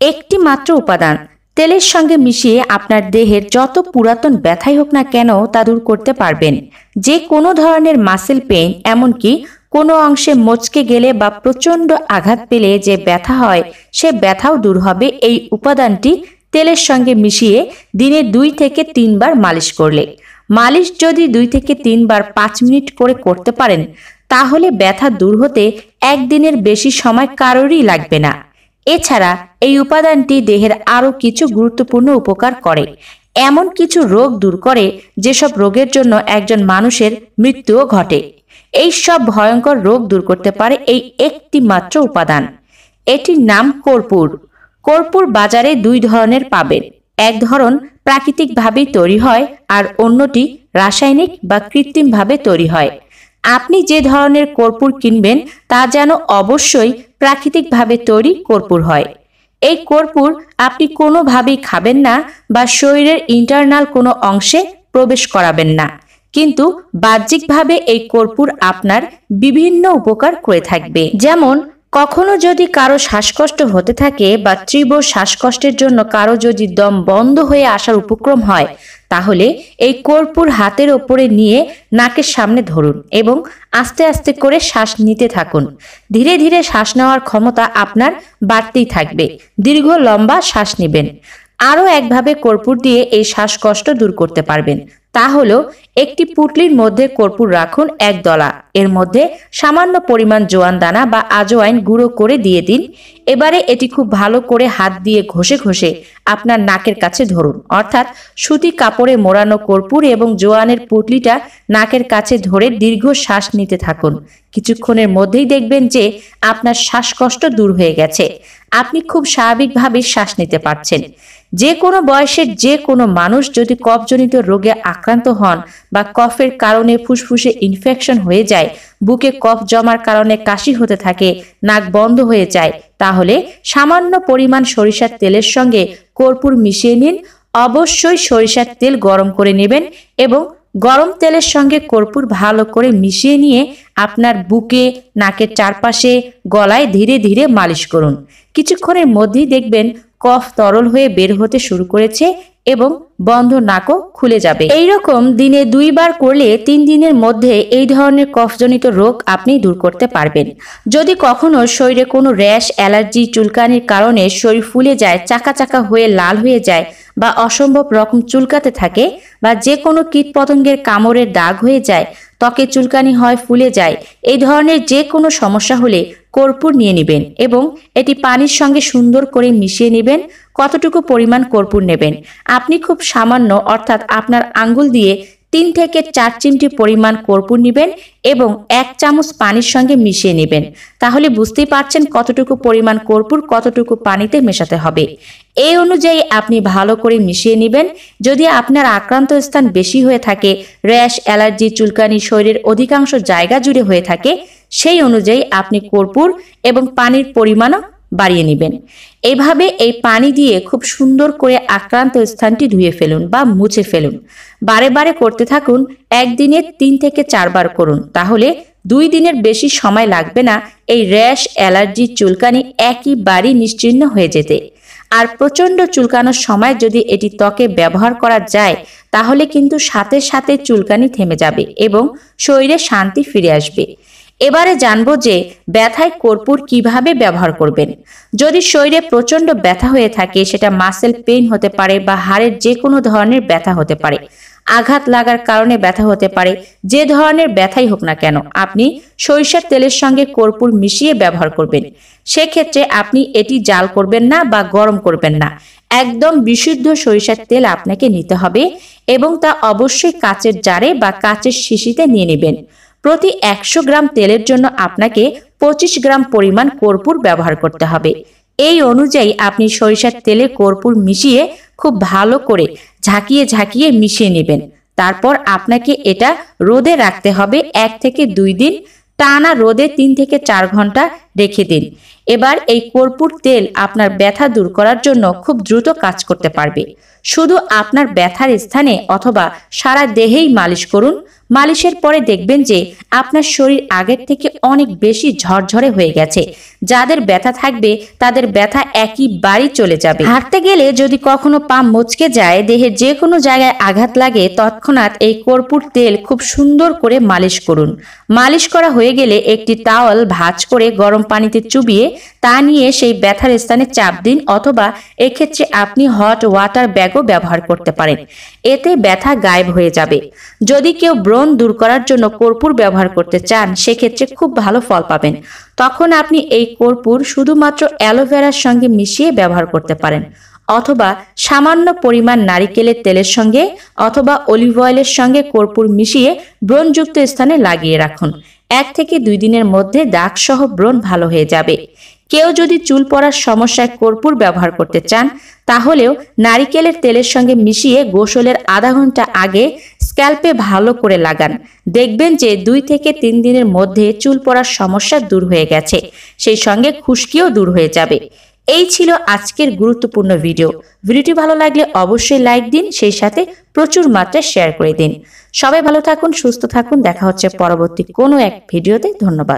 একটি মাত্র উপাদান। তেলের সঙ্গে মিশিয়ে আপনার দেহের যত পুরাতন ব্যথাই হোক না কেন তা দূর করতে পারবেন। যে কোনো ধরনের মাসেল পেইন এমনকি কোনো অংশে মচকে গেলে বা প্রচণ্ড আঘাত পেলে যে ব্যথা হয়, সে ব্যথাও দূর হবে এই উপাদানটি তেলের সঙ্গে মিশিয়ে দিনে দুই থেকে তিনবার মালিশ করলে। মালিশ যদি দুই থেকে তিনবার পাঁচ মিনিট করে করতে পারেন, তাহলে ব্যথা দূর হতে একদিনের বেশি সময় কারোরই লাগবে না। এছাড়া এই উপাদানটি দেহের আরও কিছু গুরুত্বপূর্ণ উপকার করে। এমন কিছু রোগ দূর করে যেসব রোগের জন্য একজন মানুষের মৃত্যুও ঘটে। এই সব ভয়ঙ্কর রোগ দূর করতে পারে এই একটি মাত্র উপাদান। এটির নাম কর্পূর। কর্পূর বাজারে দুই ধরনের পাবেন। এক ধরন প্রাকৃতিকভাবেই তৈরি হয় আর অন্যটি রাসায়নিক বা কৃত্রিমভাবে তৈরি হয়। আপনি যে ধরনের কর্পূর কিনবেন তা যেন অবশ্যই প্রাকৃতিকভাবে তৈরি কর্পূর হয়। এই কর্পূর আপনি কোনোভাবেই খাবেন না বা শরীরের ইন্টারনাল কোনো অংশে প্রবেশ করাবেন না। কিন্তু বাহ্যিকভাবে এই কর্পূর আপনার বিভিন্ন উপকার করে থাকবে। যেমন, কখনো যদি কারও শ্বাসকষ্ট হতে থাকে বা তীব্র শ্বাসকষ্টের জন্য কারও যদি দম বন্ধ হয়ে আসার উপক্রম হয় তাহলে এই কর্পূর হাতের ওপরে নিয়ে নাকের সামনে ধরুন এবং আস্তে আস্তে করে শ্বাস নিতে থাকুন। ধীরে ধীরে শ্বাস নেওয়ার ক্ষমতা আপনার বাড়তেই থাকবে। দীর্ঘ লম্বা শ্বাস নেবেন। আরও একভাবে কর্পূর দিয়ে এই শ্বাসকষ্ট দূর করতে পারবেন। তা হলো, একটি পুটলির মধ্যে কর্পূর রাখুন এক দলা। এর মধ্যে সামান্য পরিমাণ জোয়ান দানা বা আজওয়াইন গুঁড়ো করে দিয়ে দিন। এবারে এটি খুব ভালো করে হাত দিয়ে ঘষে ঘষে আপনার নাকের কাছে ধরুন। অর্থাৎ সুতি কাপড়ে মোড়ানো কর্পূর এবং জোয়ানের পুটলিটা নাকের কাছে ধরে দীর্ঘ শ্বাস নিতে থাকুন। কিছুক্ষণের মধ্যেই দেখবেন যে আপনার শ্বাসকষ্ট দূর হয়ে গেছে। আপনি খুব স্বাভাবিকভাবে শ্বাস নিতে পারছেন। যে কোনো বয়সের যে কোনো মানুষ যদি কফজনিত রোগে আক্রান্ত হন বা কফের কারণে ফুসফুসে ইনফেকশন হয়ে যায়, বুকে কফ জমার কারণে কাশি হতে থাকে, নাক বন্ধ হয়ে যায়, তাহলে সামান্য পরিমাণ সরিষার তেলের সঙ্গে কর্পূর মিশিয়ে নিন। অবশ্যই সরিষার তেল গরম করে নেবেন এবং গরম তেলের সঙ্গে কর্পূর ভালো করে মিশিয়ে নিয়ে আপনার বুকে, নাকের চারপাশে, গলায় ধীরে ধীরে মালিশ করুন। কিছুক্ষণের মধ্যেই দেখবেন কফ তরল হয়ে বের হতে শুরু করেছে এবং বন্ধ নাকও খুলে যাবে। এই রকম দিনে দুইবার করলে তিন দিনের মধ্যে এই ধরনের কফজনিত রোগ আপনি দূর করতে পারবেন। যদি কখনো শরীরে কোনো র্যাশ, অ্যালার্জি, চুলকানির কারণে শরীর ফুলে যায়, চাকা চাকা হয়ে লাল হয়ে যায় বা অসম্ভব রকম চুলকাতে থাকে বা যে কোনো কীট পতঙ্গের কামড়ের দাগ হয়ে যায়, ত্বকে চুলকানি হয়, ফুলে যায়, এই ধরনের যে কোনো সমস্যা হলে কর্পূর নিয়ে নেবেন এবং এটি পানির সঙ্গে সুন্দর করে মিশিয়ে নেবেন। কতটুকু পরিমাণ কর্পূর নেবেন? আপনি খুব সামান্য, অর্থাৎ আপনার আঙ্গুল দিয়ে তিন থেকে চার চিমটি পরিমাণ কর্পূর নেবেন এবং এক চামচ পানির সঙ্গে মিশিয়ে নেবেন। তাহলে বুঝতেই পারছেন কতটুকু পরিমাণ কর্পূর কতটুকু পানিতে মেশাতে হবে। এই অনুযায়ী আপনি ভালো করে মিশিয়ে নেবেন। যদি আপনার আক্রান্ত স্থান বেশি হয়ে থাকে, র্যাশ, অ্যালার্জি, চুলকানি, শরীরের অধিকাংশ জায়গা জুড়ে হয়ে থাকে, সেই অনুযায়ী আপনি কর্পূর এবং পানির পরিমাণও বাড়িয়ে নেবেন। এভাবে এই পানি দিয়ে খুব সুন্দর করে আক্রান্ত স্থানটি ধুয়ে ফেলুন বা মুছে ফেলুন। বারে বারে করতে থাকুন, একদিনে তিন থেকে চারবার করুন। তাহলে দুই দিনের বেশি সময় লাগবে না এই র্যাশ, অ্যালার্জি, চুলকানি একইবারই নিশ্চিহ্ন হয়ে যেতে। আর প্রচণ্ড চুলকানোর সময় যদি এটি ত্বকে ব্যবহার করা যায়, তাহলে কিন্তু সাথে সাথে চুলকানি থেমে যাবে এবং শরীরে শান্তি ফিরে আসবে। এবারে জানব যে ব্যথায় কর্পূর কীভাবে ব্যবহার করবেন। যদি শরীরে প্রচণ্ড ব্যথা হয়ে থাকে, সেটা মাসেল পেইন হতে পারে বা হাড়ের যে কোনো ধরনের ব্যথা হতে পারে। আঘাত লাগার কারণে ব্যথা হতে পারে, যে ধরনের ব্যথাই হোক না কেন। আপনি সরিষার তেলের সঙ্গে কর্পূর মিশিয়ে ব্যবহার করবেন। সেক্ষেত্রে আপনি এটি জাল করবেন না বা গরম করবেন না। একদম বিশুদ্ধ সরিষার তেল আপনাকে নিতে হবে এবং তা অবশ্যই কাচের জারে বা কাচের শিশিতে নিয়ে নেবেন। প্রতি একশো গ্রাম তেলের জন্য আপনাকে পঁচিশ গ্রাম পরিমাণ কর্পূর ব্যবহার করতে হবে। এই অনুযায়ী আপনি সরিষার তেলে কর্পূর মিশিয়ে খুব ভালো করে ঝাঁকিয়ে ঝাঁকিয়ে মিশিয়ে নেবেন। তারপর আপনাকে এটা রোদে রাখতে হবে এক থেকে দুই দিন। টানা রোদে তিন থেকে চার ঘণ্টা রেখে দিন। এবার এই কর্পূর তেল আপনার ব্যথা দূর করার জন্য খুব দ্রুত কাজ করতে পারবে। শুধু আপনার ব্যথার স্থানে অথবা সারা দেহেই মালিশ করুন। মালিশের পরে দেখবেন যে আপনার শরীর আগের থেকে অনেক বেশি ঝরঝরে হয়ে গেছে। যাদের ব্যথা থাকবে, তাদের ব্যথা একই বাড়ি চলে যাবে। হাঁটতে গেলে যদি কখনো পা মচকে যায়, দেহের যে কোনো জায়গায় আঘাত লাগে, তৎক্ষণাৎ এই কর্পূর তেল খুব সুন্দর করে মালিশ করুন। মালিশ করা হয়ে গেলে একটি টাওয়াল ভাঁজ করে গরম পানিতে চুবিয়ে তা নিয়ে সেই ব্যথার স্থানে চাপ দিন অথবা এক্ষেত্রে আপনি হট ওয়াটার ব্যাগও ব্যবহার করতে পারেন। এতে ব্যথা গায়েব হয়ে যাবে। যদি কেউ ব্রণ দূর করার জন্য কর্পূর ব্যবহার করতে চান, সেক্ষেত্রে খুব ভালো ফল পাবেন। তখন আপনি এই কর্পূর শুধুমাত্র অ্যালোভেরার সঙ্গে মিশিয়ে ব্যবহার করতে পারেন অথবা সামান্য পরিমাণ নারিকেলের তেলের সঙ্গে অথবা অলিভ অয়েলের সঙ্গে কর্পূর মিশিয়ে ব্রণযুক্ত স্থানে লাগিয়ে রাখুন। এক থেকে দুই দিনের মধ্যে দাগসহ ব্রণ ভালো হয়ে যাবে। কেউ যদি চুল পড়ার সমস্যায় কর্পূর ব্যবহার করতে চান, তাহলেও নারিকেলের তেলের সঙ্গে মিশিয়ে গোসলের আধা ঘণ্টা আগে স্ক্যাল্পে ভালো করে লাগান। দেখবেন যে দুই থেকে তিন দিনের মধ্যে চুল পড়ার সমস্যা দূর হয়ে গেছে। সেই সঙ্গে খুশকিও দূর হয়ে যাবে। এই ছিল আজকের গুরুত্বপূর্ণ ভিডিও। ভিডিওটি ভালো লাগলে অবশ্যই লাইক দিন, সেই সাথে প্রচুর মাত্রায় শেয়ার করে দিন। সবাই ভালো থাকুন, সুস্থ থাকুন। দেখা হচ্ছে পরবর্তী কোনো এক ভিডিওতে। ধন্যবাদ।